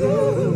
Ooh.